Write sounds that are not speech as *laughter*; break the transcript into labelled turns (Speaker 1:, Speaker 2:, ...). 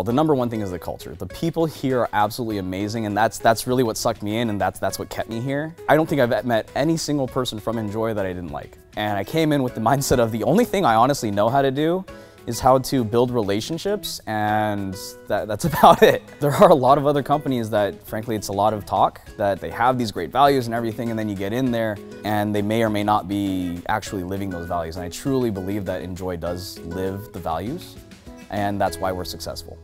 Speaker 1: Well, the number one thing is the culture. The people here are absolutely amazing, and that's that's really what sucked me in, and that's that's what kept me here. I don't think I've met any single person from Enjoy that I didn't like. And I came in with the *laughs* mindset of the only thing I honestly know how to do is how to build relationships, and that, that's *laughs* about it. There are a lot of other companies that, frankly, it's a lot of talk, that they have these great values and everything, and then you get in there, and they may or may not be actually living those values. And I truly believe that Enjoy does live the values, and that's why we're successful.